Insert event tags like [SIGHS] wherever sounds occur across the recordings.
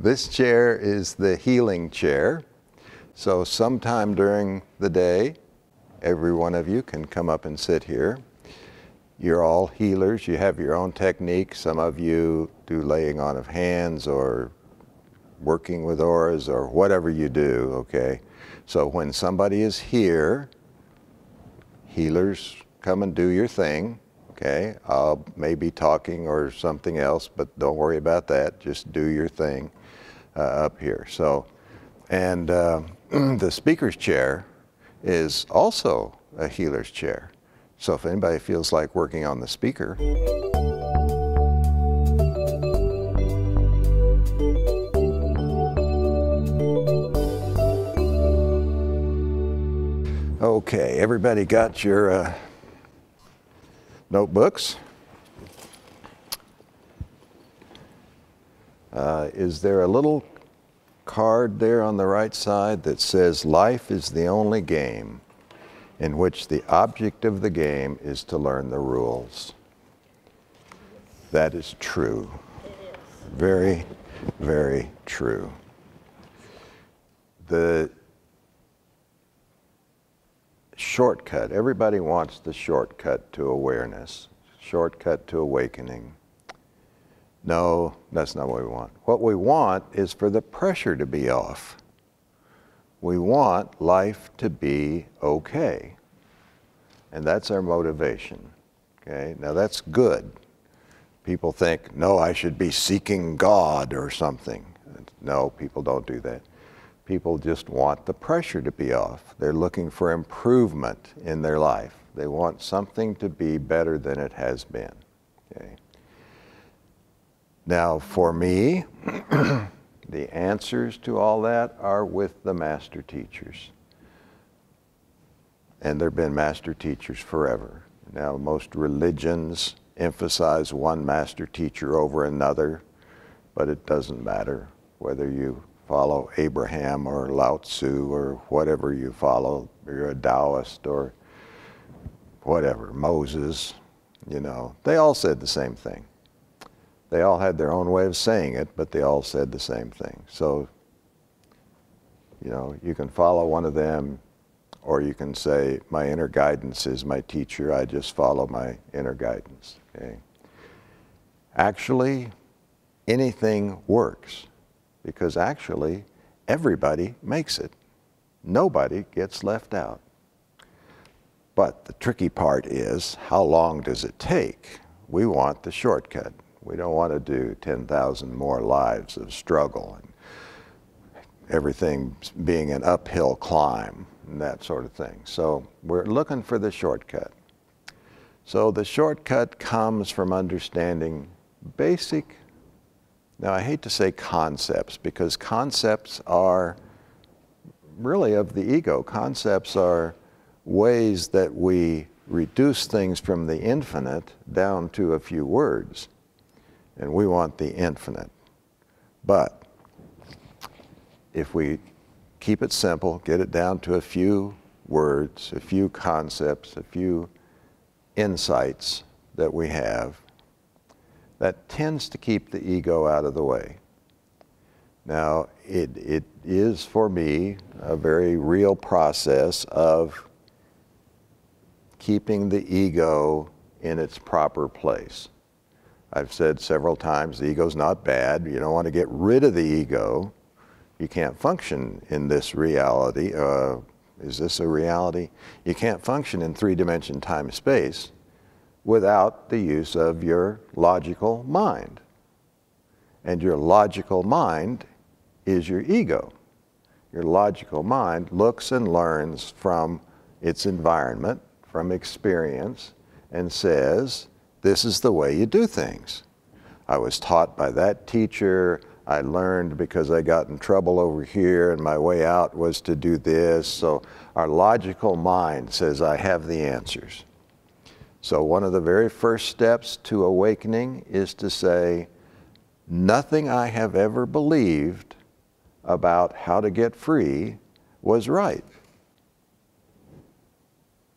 This chair is the healing chair. So sometime during the day, every one of you can come up and sit here. You're all healers. You have your own technique. Some of you do laying on of hands or working with auras or whatever you do, okay? So when somebody is here, healers come and do your thing, okay? I'll maybe talking or something else, but don't worry about that. Just do your thing up here. So, and uh, [CLEARS THROAT] the speaker's chair is also a healer's chair. So if anybody feels like working on the speaker, Okay, everybody got your uh, notebooks? Uh, is there a little card there on the right side that says, Life is the only game in which the object of the game is to learn the rules. That is true. Very, very true. The shortcut, everybody wants the shortcut to awareness, shortcut to awakening. No, that's not what we want. What we want is for the pressure to be off. We want life to be okay. And that's our motivation. Okay? Now that's good. People think, no, I should be seeking God or something. No, people don't do that. People just want the pressure to be off. They're looking for improvement in their life. They want something to be better than it has been. Okay? Now, for me, [CLEARS THROAT] the answers to all that are with the master teachers. And there have been master teachers forever. Now, most religions emphasize one master teacher over another, but it doesn't matter whether you follow Abraham or Lao Tzu or whatever you follow, you're a Taoist or whatever, Moses, you know, they all said the same thing. They all had their own way of saying it, but they all said the same thing. So, you know, you can follow one of them, or you can say, my inner guidance is my teacher, I just follow my inner guidance. Okay? Actually, anything works because actually everybody makes it. Nobody gets left out. But the tricky part is how long does it take? We want the shortcut. We don't want to do 10,000 more lives of struggle and everything being an uphill climb and that sort of thing. So we're looking for the shortcut. So the shortcut comes from understanding basic, now I hate to say concepts because concepts are really of the ego. Concepts are ways that we reduce things from the infinite down to a few words and we want the infinite. But if we keep it simple, get it down to a few words, a few concepts, a few insights that we have, that tends to keep the ego out of the way. Now, it, it is for me a very real process of keeping the ego in its proper place. I've said several times the ego's not bad. You don't want to get rid of the ego. You can't function in this reality. Uh, is this a reality? You can't function in three dimension time space without the use of your logical mind. And your logical mind is your ego. Your logical mind looks and learns from its environment, from experience, and says, this is the way you do things. I was taught by that teacher. I learned because I got in trouble over here and my way out was to do this. So our logical mind says, I have the answers. So one of the very first steps to awakening is to say, nothing I have ever believed about how to get free was right.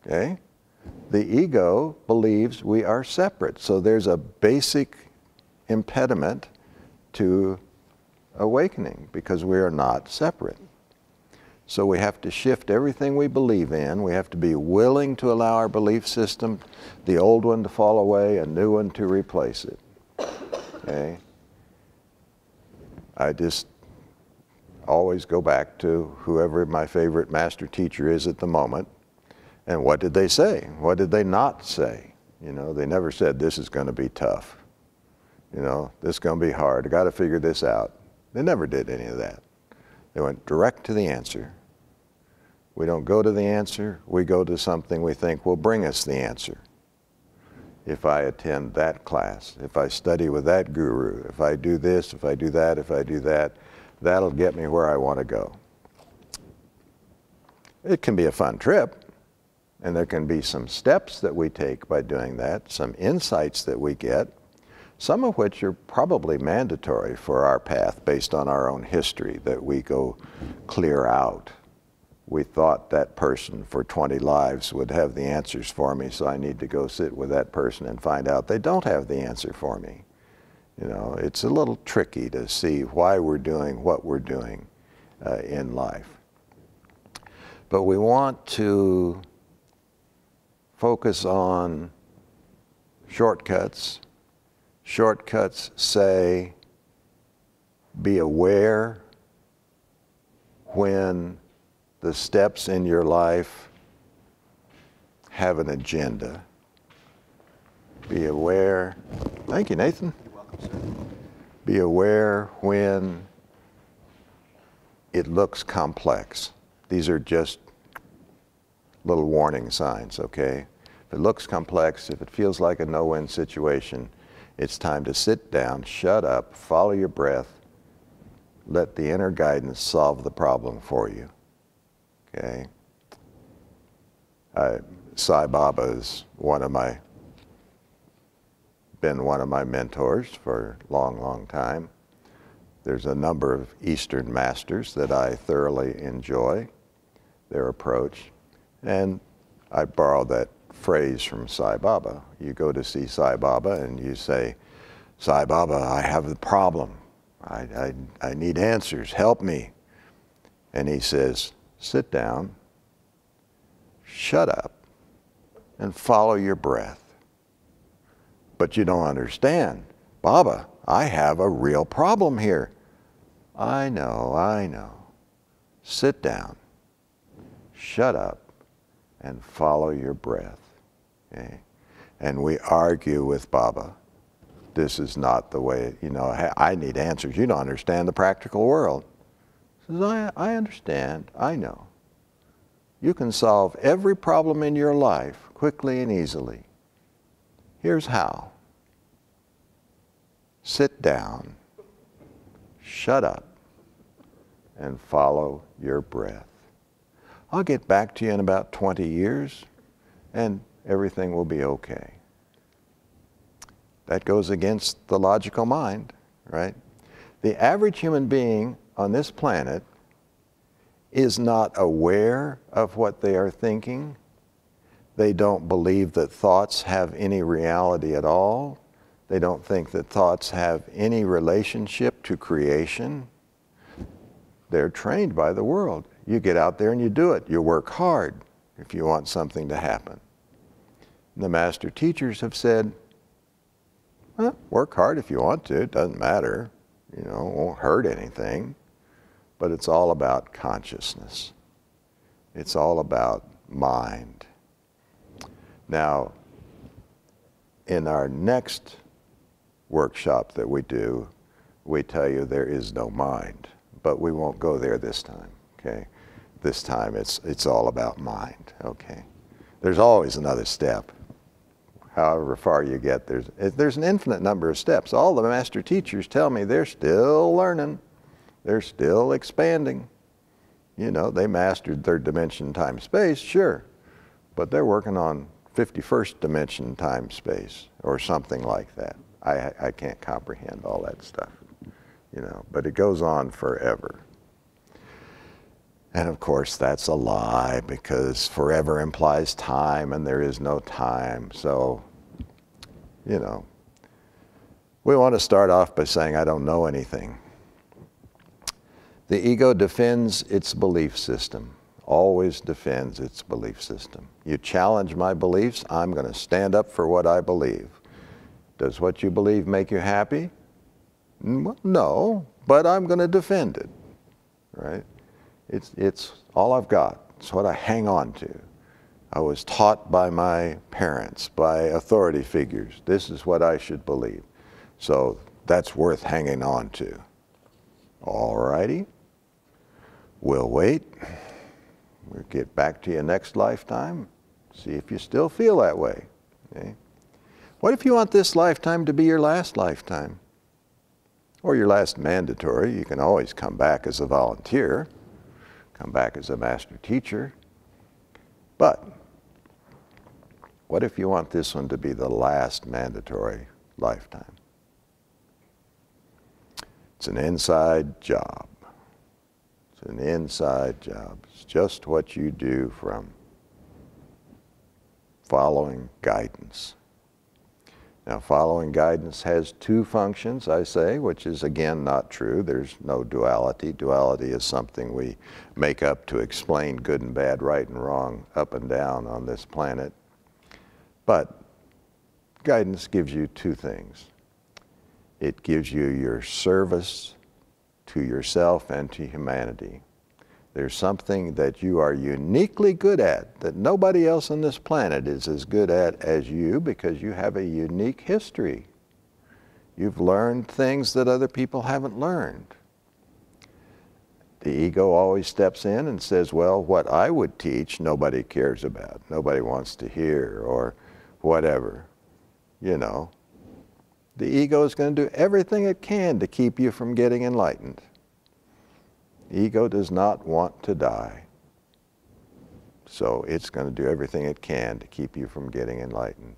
Okay? The ego believes we are separate. So there's a basic impediment to awakening because we are not separate. So we have to shift everything we believe in. We have to be willing to allow our belief system, the old one to fall away, a new one to replace it. Okay? I just always go back to whoever my favorite master teacher is at the moment. And what did they say? What did they not say? You know, they never said, this is going to be tough. You know, this is going to be hard. I got to figure this out. They never did any of that. They went direct to the answer. We don't go to the answer, we go to something we think will bring us the answer. If I attend that class, if I study with that guru, if I do this, if I do that, if I do that, that'll get me where I want to go. It can be a fun trip, and there can be some steps that we take by doing that, some insights that we get, some of which are probably mandatory for our path based on our own history that we go clear out. We thought that person for 20 lives would have the answers for me, so I need to go sit with that person and find out they don't have the answer for me. You know, it's a little tricky to see why we're doing what we're doing uh, in life. But we want to focus on shortcuts. Shortcuts say be aware when the steps in your life have an agenda. Be aware. Thank you, Nathan. You're welcome, sir. Be aware when it looks complex. These are just little warning signs, okay? If it looks complex, if it feels like a no win situation, it's time to sit down, shut up, follow your breath, let the inner guidance solve the problem for you. Okay? I, Sai Baba is one of my, been one of my mentors for a long, long time. There's a number of Eastern masters that I thoroughly enjoy their approach. And I borrow that phrase from Sai Baba. You go to see Sai Baba and you say, Sai Baba, I have a problem. I, I, I need answers. Help me. And he says, sit down, shut up, and follow your breath. But you don't understand. Baba, I have a real problem here. I know, I know. Sit down, shut up, and follow your breath. Okay? And we argue with Baba. This is not the way, you know, I need answers. You don't understand the practical world. He says, I, I understand, I know. You can solve every problem in your life quickly and easily. Here's how. Sit down, shut up, and follow your breath. I'll get back to you in about 20 years, and everything will be okay. That goes against the logical mind, right? The average human being on this planet is not aware of what they are thinking. They don't believe that thoughts have any reality at all. They don't think that thoughts have any relationship to creation. They're trained by the world. You get out there and you do it. You work hard if you want something to happen. The master teachers have said, well, work hard if you want to, it doesn't matter. You know, it won't hurt anything but it's all about consciousness. It's all about mind. Now, in our next workshop that we do, we tell you there is no mind, but we won't go there this time, okay? This time it's, it's all about mind, okay? There's always another step. However far you get, there's, there's an infinite number of steps. All the master teachers tell me they're still learning. They're still expanding. You know, they mastered third dimension time space, sure, but they're working on 51st dimension time space or something like that. I, I can't comprehend all that stuff, you know, but it goes on forever. And of course, that's a lie because forever implies time and there is no time. So, you know, we want to start off by saying, I don't know anything The ego defends its belief system, always defends its belief system. You challenge my beliefs, I'm going to stand up for what I believe. Does what you believe make you happy? No, but I'm going to defend it, right? It's, it's all I've got. It's what I hang on to. I was taught by my parents, by authority figures. This is what I should believe. So that's worth hanging on to. All righty. We'll wait. We'll get back to you next lifetime. See if you still feel that way. Okay? What if you want this lifetime to be your last lifetime? Or your last mandatory? You can always come back as a volunteer, come back as a master teacher. But what if you want this one to be the last mandatory lifetime? It's an inside job. It's an inside job. It's just what you do from following guidance. Now, following guidance has two functions, I say, which is again not true. There's no duality. Duality is something we make up to explain good and bad, right and wrong, up and down on this planet. But guidance gives you two things it gives you your service to yourself and to humanity. There's something that you are uniquely good at that nobody else on this planet is as good at as you because you have a unique history. You've learned things that other people haven't learned. The ego always steps in and says, well, what I would teach, nobody cares about. Nobody wants to hear or whatever, you know. The ego is going to do everything it can to keep you from getting enlightened. Ego does not want to die. So it's going to do everything it can to keep you from getting enlightened.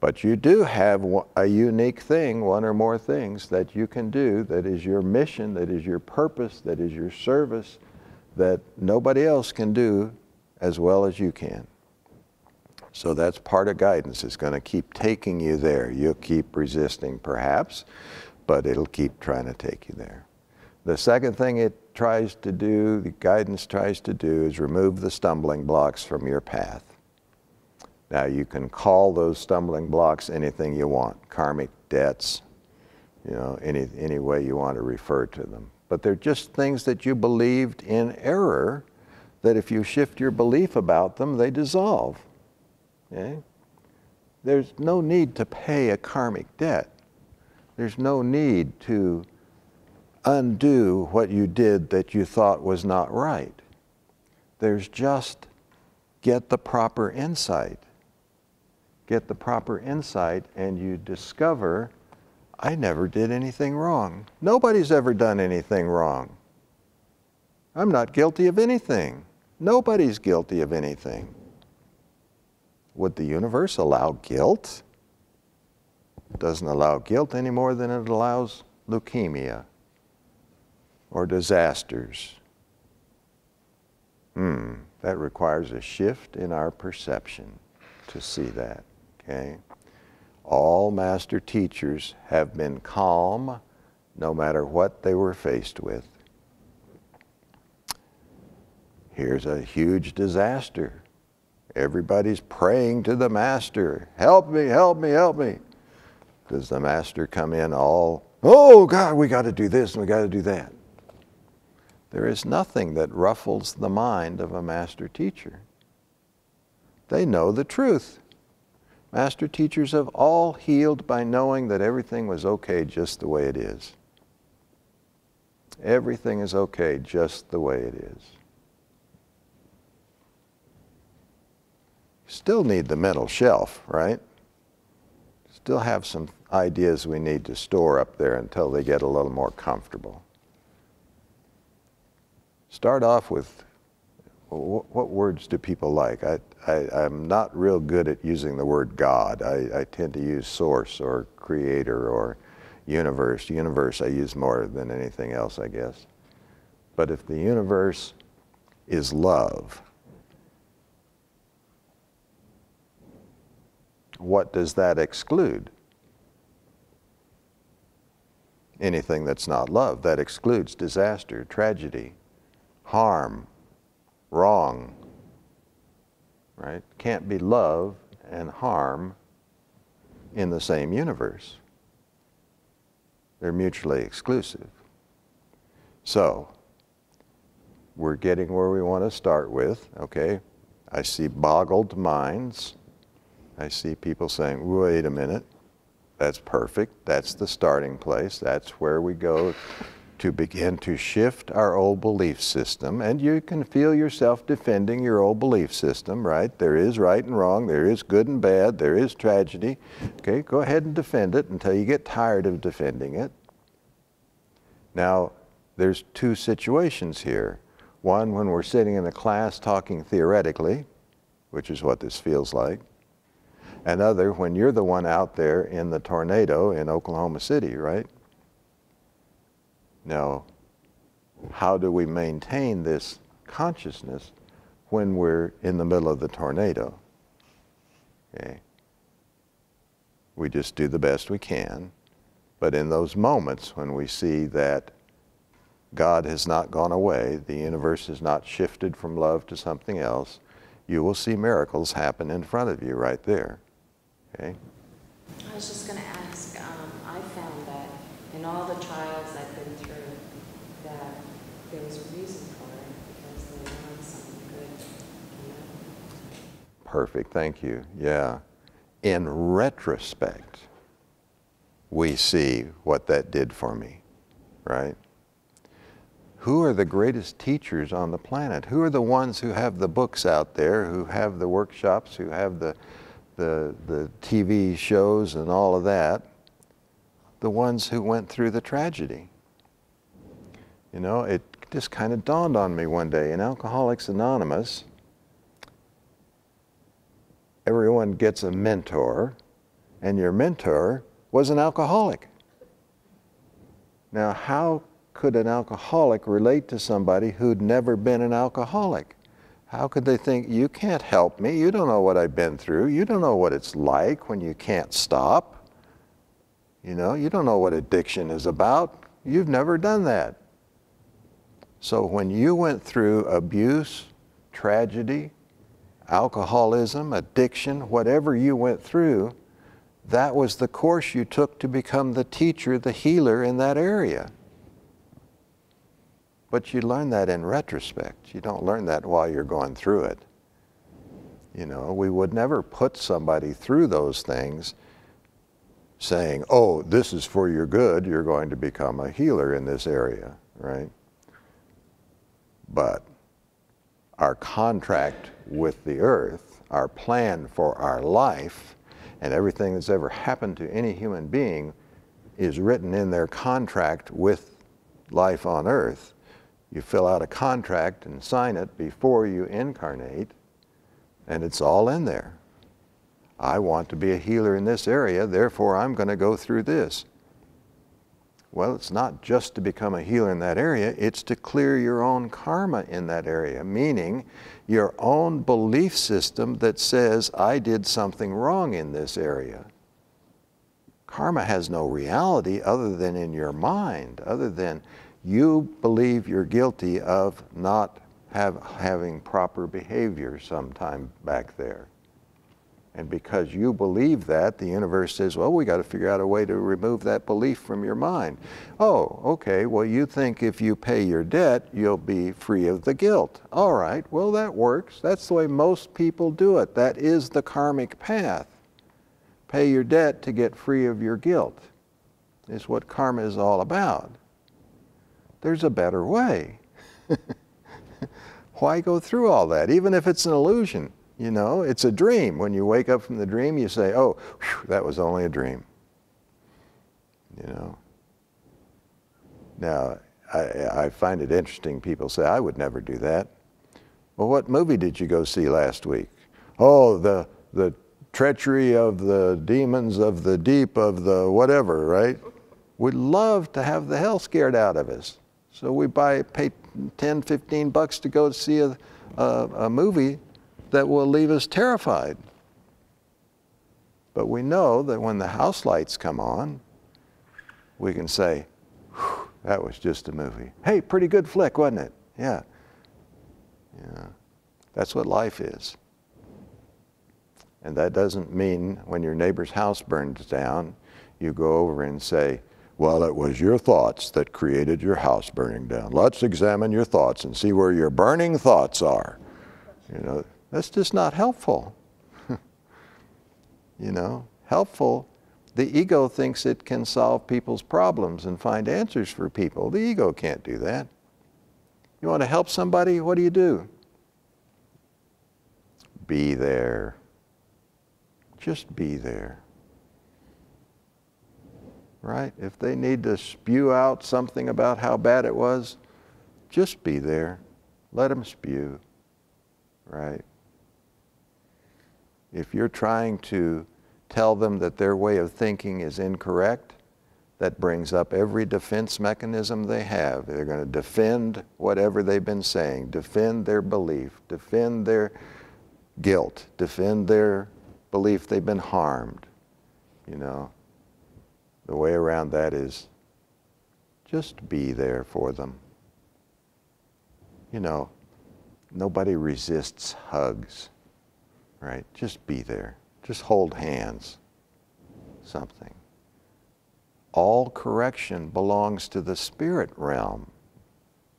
But you do have a unique thing, one or more things that you can do that is your mission, that is your purpose, that is your service, that nobody else can do as well as you can. So that's part of guidance. It's going to keep taking you there. You'll keep resisting, perhaps, but it'll keep trying to take you there. The second thing it tries to do, the guidance tries to do, is remove the stumbling blocks from your path. Now, you can call those stumbling blocks anything you want karmic debts, you know, any, any way you want to refer to them. But they're just things that you believed in error, that if you shift your belief about them, they dissolve. Okay? There's no need to pay a karmic debt. There's no need to undo what you did that you thought was not right. There's just get the proper insight. Get the proper insight, and you discover I never did anything wrong. Nobody's ever done anything wrong. I'm not guilty of anything. Nobody's guilty of anything. Would the universe allow guilt? It doesn't allow guilt any more than it allows leukemia or disasters. Hmm, that requires a shift in our perception to see that, okay? All master teachers have been calm no matter what they were faced with. Here's a huge disaster. Everybody's praying to the master, help me, help me, help me. Does the master come in all, oh God, we got to do this and we got to do that? There is nothing that ruffles the mind of a master teacher. They know the truth. Master teachers have all healed by knowing that everything was okay just the way it is. Everything is okay just the way it is. Still need the mental shelf, right? Still have some ideas we need to store up there until they get a little more comfortable. Start off with what words do people like? I, I, am not real good at using the word God. I, I tend to use source or creator or universe. Universe I use more than anything else, I guess. But if the universe is love, what does that exclude? anything that's not love. That excludes disaster, tragedy, harm, wrong. Right? Can't be love and harm in the same universe. They're mutually exclusive. So, we're getting where we want to start with, okay? I see boggled minds. I see people saying, wait a minute, that's perfect. That's the starting place. That's where we go to begin to shift our old belief system. And you can feel yourself defending your old belief system, right? There is right and wrong, there is good and bad, there is tragedy. Okay, go ahead and defend it until you get tired of defending it. Now, there's two situations here. One, when we're sitting in a class talking theoretically, which is what this feels like. Another, when you're the one out there in the tornado in Oklahoma City, right? Now, how do we maintain this consciousness when we're in the middle of the tornado? Okay. We just do the best we can. But in those moments when we see that God has not gone away, the universe has not shifted from love to something else, you will see miracles happen in front of you right there. Okay? I was just going to ask, um, I found that in all the trials I've been through, that there was a reason for it because they wanted something good. You know? Perfect, thank you. Yeah. In retrospect, we see what that did for me, right? Who are the greatest teachers on the planet? Who are the ones who have the books out there, who have the workshops, who have the, the, the TV shows and all of that? The ones who went through the tragedy. You know, it just kind of dawned on me one day in Alcoholics Anonymous, everyone gets a mentor, and your mentor was an alcoholic. Now, how could an alcoholic relate to somebody who'd never been an alcoholic? How could they think, you can't help me, you don't know what I've been through, you don't know what it's like when you can't stop, you know, you don't know what addiction is about, you've never done that. So when you went through abuse, tragedy, alcoholism, addiction, whatever you went through, that was the course you took to become the teacher, the healer in that area. But you learn that in retrospect. You don't learn that while you're going through it. You know, we would never put somebody through those things saying, oh, this is for your good, you're going to become a healer in this area, right? But our contract with the earth, our plan for our life, and everything that's ever happened to any human being is written in their contract with life on earth. You fill out a contract and sign it before you incarnate, and it's all in there. I want to be a healer in this area, therefore I'm going to go through this. Well, it's not just to become a healer in that area, it's to clear your own karma in that area, meaning your own belief system that says, I did something wrong in this area. Karma has no reality other than in your mind, other than you believe you're guilty of not have, having proper behavior sometime back there. And because you believe that, the universe says, well, we got to figure out a way to remove that belief from your mind. Oh, okay, well, you think if you pay your debt, you'll be free of the guilt. All right, well, that works. That's the way most people do it. That is the karmic path. Pay your debt to get free of your guilt, is what karma is all about there's a better way. [LAUGHS] Why go through all that, even if it's an illusion? You know, it's a dream. When you wake up from the dream, you say, oh, whew, that was only a dream. You know. Now, I, I find it interesting people say, I would never do that. Well, what movie did you go see last week? Oh, the, the treachery of the demons of the deep of the whatever, right? We'd love to have the hell scared out of us. So we buy, pay 10, 15 bucks to go see a, a, a movie that will leave us terrified. But we know that when the house lights come on, we can say, That was just a movie. Hey, pretty good flick, wasn't it? Yeah. Yeah. That's what life is. And that doesn't mean when your neighbor's house burns down, you go over and say, Well, it was your thoughts that created your house burning down. Let's examine your thoughts and see where your burning thoughts are. You know, that's just not helpful. [LAUGHS] you know, helpful. The ego thinks it can solve people's problems and find answers for people. The ego can't do that. You want to help somebody? What do you do? Be there. Just be there. Right? If they need to spew out something about how bad it was, just be there. Let them spew. Right? If you're trying to tell them that their way of thinking is incorrect, that brings up every defense mechanism they have. They're going to defend whatever they've been saying, defend their belief, defend their guilt, defend their belief they've been harmed. You know, the way around that is just be there for them. You know, nobody resists hugs, right? Just be there. Just hold hands. Something. All correction belongs to the spirit realm,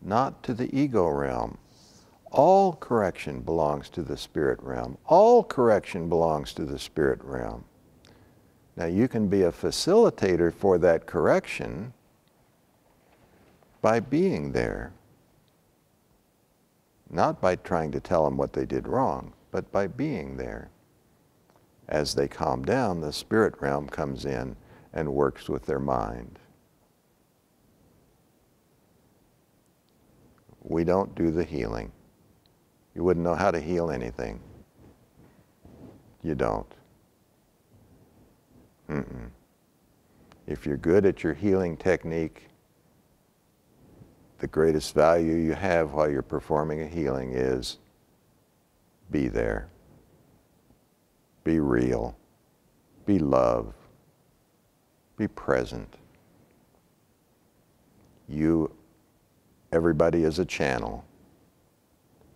not to the ego realm. All correction belongs to the spirit realm. All correction belongs to the spirit realm. Now, you can be a facilitator for that correction by being there. Not by trying to tell them what they did wrong, but by being there. As they calm down, the spirit realm comes in and works with their mind. We don't do the healing. You wouldn't know how to heal anything. You don't. Mm-mm. If you're good at your healing technique, the greatest value you have while you're performing a healing is be there, be real, be love, be present. You, everybody is a channel.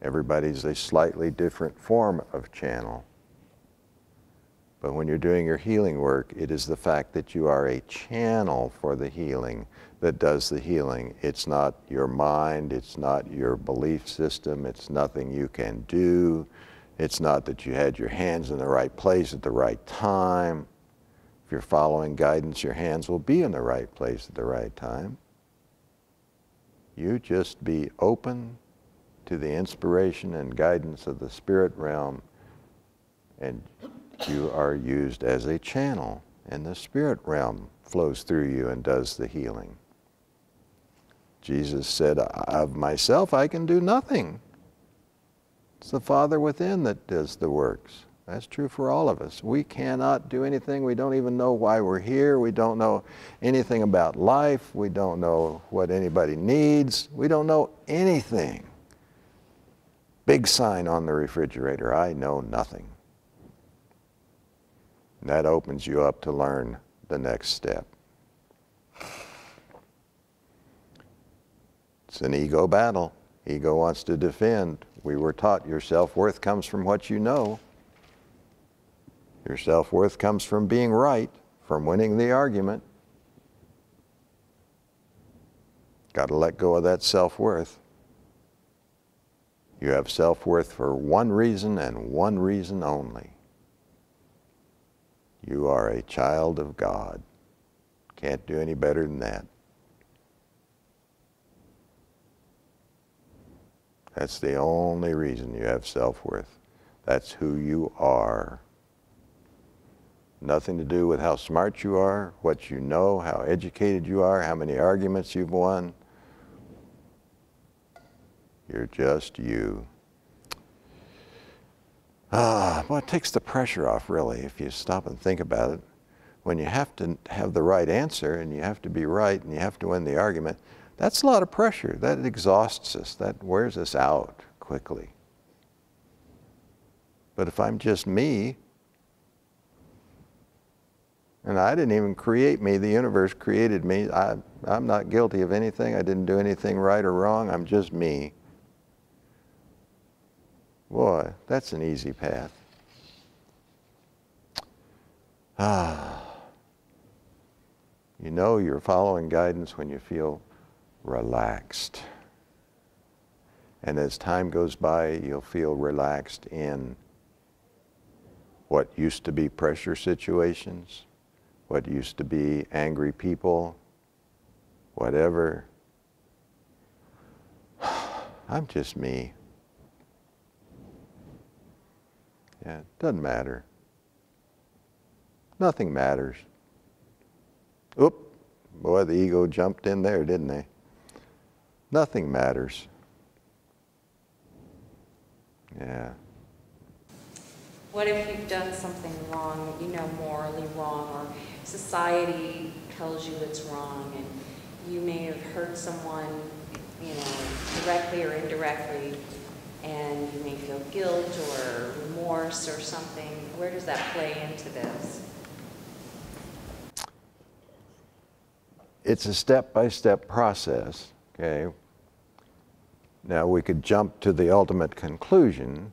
Everybody's a slightly different form of channel. But when you're doing your healing work, it is the fact that you are a channel for the healing that does the healing. It's not your mind, it's not your belief system, it's nothing you can do. It's not that you had your hands in the right place at the right time. If you're following guidance, your hands will be in the right place at the right time. You just be open to the inspiration and guidance of the spirit realm, and you are used as a channel, and the spirit realm flows through you and does the healing. Jesus said, Of myself I can do nothing. It's the Father within that does the works. That's true for all of us. We cannot do anything. We don't even know why we're here. We don't know anything about life. We don't know what anybody needs. We don't know anything. Big sign on the refrigerator I know nothing. And that opens you up to learn the next step. It's an ego battle. Ego wants to defend. We were taught your self worth comes from what you know. Your self worth comes from being right, from winning the argument. Got to let go of that self worth. You have self worth for one reason and one reason only. You are a child of God. Can't do any better than that. That's the only reason you have self worth. That's who you are. Nothing to do with how smart you are, what you know, how educated you are, how many arguments you've won. You're just you. Ah, well, it takes the pressure off, really, if you stop and think about it. When you have to have the right answer and you have to be right and you have to win the argument, that's a lot of pressure. That exhausts us. That wears us out quickly. But if I'm just me, And I didn't even create me. The universe created me. I, I'm not guilty of anything. I didn't do anything right or wrong. I'm just me. Boy, that's an easy path. Ah. You know you're following guidance when you feel relaxed. And as time goes by, you'll feel relaxed in what used to be pressure situations, what used to be angry people, whatever. [SIGHS] I'm just me. Yeah, it doesn't matter. Nothing matters. Oop, boy, the ego jumped in there, didn't they? Nothing matters. Yeah. What if you've done something wrong, you know, morally wrong, or society tells you it's wrong, and you may have hurt someone, you know, directly or indirectly, and you may feel guilt or remorse or something. Where does that play into this? It's a step by step process, okay? Now we could jump to the ultimate conclusion,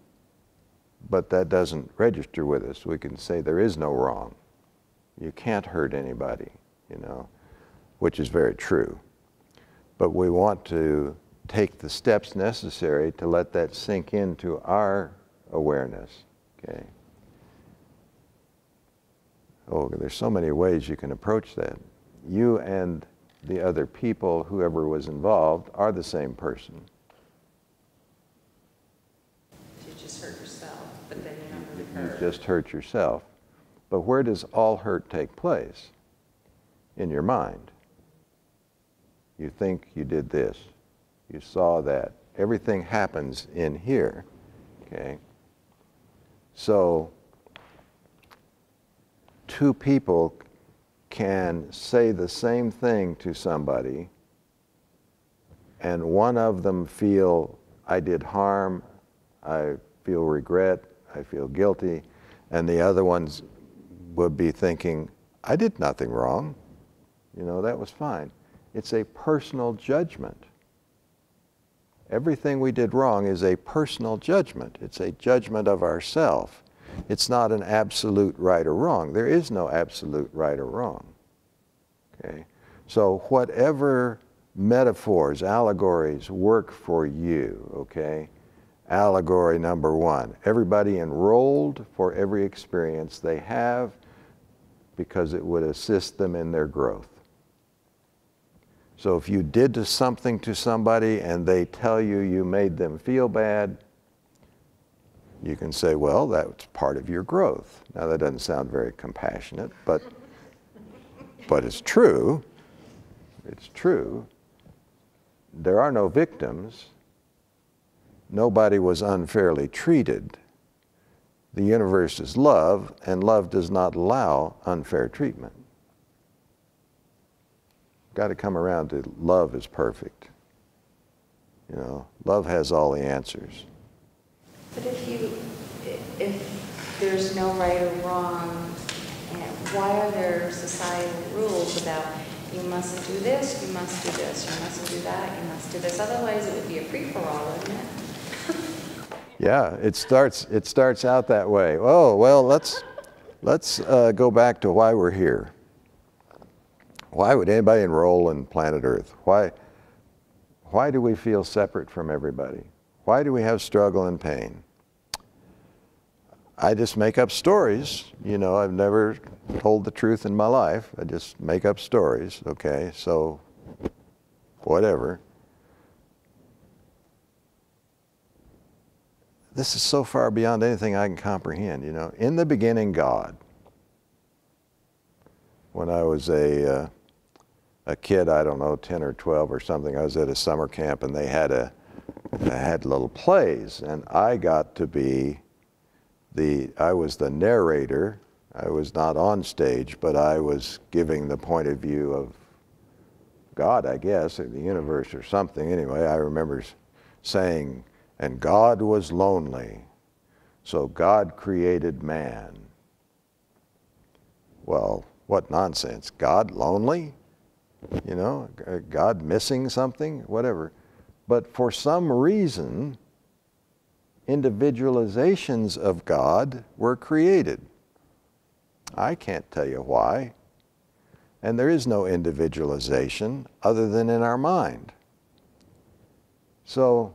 but that doesn't register with us. We can say there is no wrong. You can't hurt anybody, you know, which is very true. But we want to take the steps necessary to let that sink into our awareness. Okay. Oh, there's so many ways you can approach that. You and the other people, whoever was involved, are the same person. You just hurt yourself, but then you're not really You hurt. just hurt yourself. But where does all hurt take place? In your mind. You think you did this. You saw that. Everything happens in here. Okay? So, two people can say the same thing to somebody, and one of them feel, I did harm, I feel regret, I feel guilty, and the other ones would be thinking, I did nothing wrong. You know, that was fine. It's a personal judgment. Everything we did wrong is a personal judgment. It's a judgment of ourself. It's not an absolute right or wrong. There is no absolute right or wrong. Okay? So whatever metaphors, allegories work for you, okay? Allegory number one. Everybody enrolled for every experience they have because it would assist them in their growth. So if you did something to somebody and they tell you you made them feel bad, you can say, well, that's part of your growth. Now that doesn't sound very compassionate, but but it's true. It's true. There are no victims. Nobody was unfairly treated. The universe is love, and love does not allow unfair treatment. Got to come around to love is perfect. You know, love has all the answers. But if you, if there's no right or wrong, why are there societal rules about you mustn't do this, you must do this, you mustn't do that, you must do this? Otherwise, it would be a free-for-all, wouldn't it? Yeah, it starts, it starts out that way. Oh, well, let's, let's uh, go back to why we're here. Why would anybody enroll in planet Earth? Why, why do we feel separate from everybody? Why do we have struggle and pain? I just make up stories. You know, I've never told the truth in my life. I just make up stories, okay? So, whatever. This is so far beyond anything I can comprehend, you know. In the beginning, God. When I was a, uh, a kid, I don't know, 10 or 12 or something, I was at a summer camp and they had a, had little plays and I got to be the, I was the narrator. I was not on stage, but I was giving the point of view of God, I guess, or the universe or something. Anyway, I remember saying, and God was lonely, so God created man. Well, What nonsense. God lonely? You know, God missing something? Whatever. But for some reason, individualizations of God were created. I can't tell you why. And there is no individualization other than in our mind. So,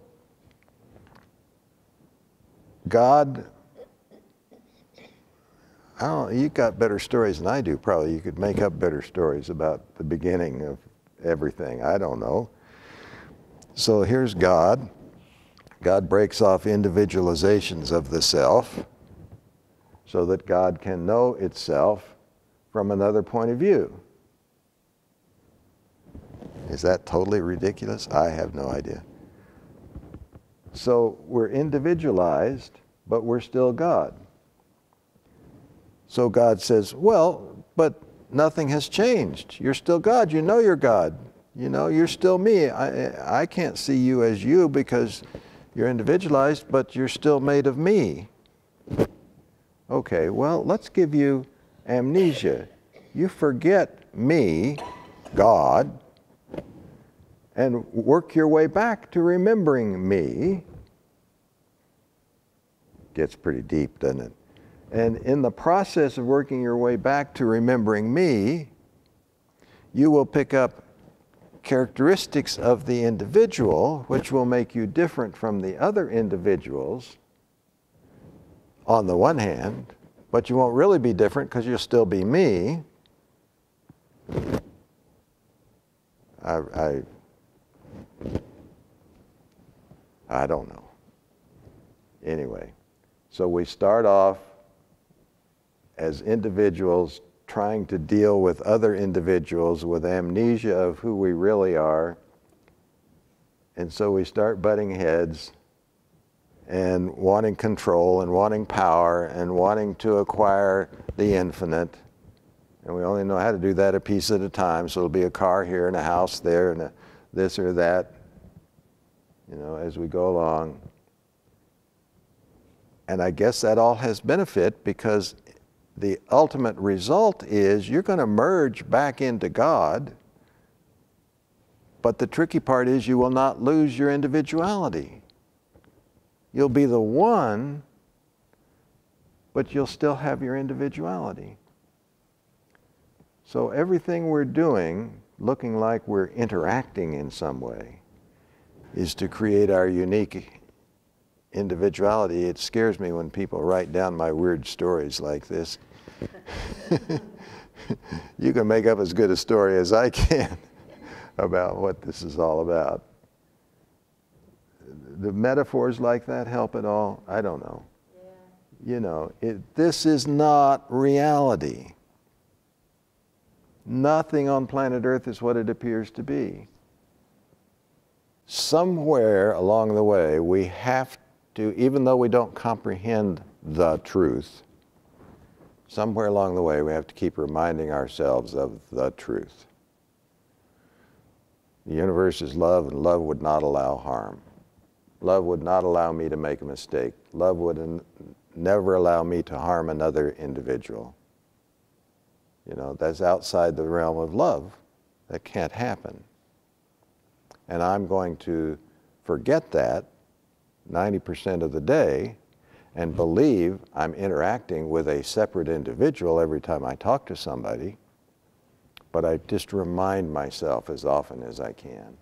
God, I don't you got better stories than I do, probably. You could make up better stories about the beginning of everything. I don't know. So here's God. God breaks off individualizations of the self so that God can know itself from another point of view. Is that totally ridiculous? I have no idea. So we're individualized, but we're still God. So God says, Well, but nothing has changed. You're still God. You know you're God. You know, you're still me. I, I can't see you as you because you're individualized, but you're still made of me. Okay, well, let's give you amnesia. You forget me, God, and work your way back to remembering me. Gets pretty deep, doesn't it? And in the process of working your way back to remembering me, you will pick up characteristics of the individual, which will make you different from the other individuals on the one hand, but you won't really be different because you'll still be me. I, I, I don't know. Anyway, so we start off as individuals trying to deal with other individuals with amnesia of who we really are. And so we start butting heads and wanting control and wanting power and wanting to acquire the infinite. And we only know how to do that a piece at a time. So it'll be a car here and a house there and a this or that, you know, as we go along. And I guess that all has benefit because the ultimate result is you're going to merge back into God, but the tricky part is you will not lose your individuality. You'll be the one, but you'll still have your individuality. So everything we're doing, looking like we're interacting in some way, is to create our unique individuality. It scares me when people write down my weird stories like this. [LAUGHS] you can make up as good a story as I can [LAUGHS] about what this is all about. The metaphors like that help at all? I don't know. Yeah. You know, it, this is not reality. Nothing on planet Earth is what it appears to be. Somewhere along the way, we have to, even though we don't comprehend the truth, somewhere along the way we have to keep reminding ourselves of the truth. The universe is love, and love would not allow harm. Love would not allow me to make a mistake. Love would never allow me to harm another individual. You know, that's outside the realm of love. That can't happen. And I'm going to forget that 90% of the day and believe I'm interacting with a separate individual every time I talk to somebody, but I just remind myself as often as I can.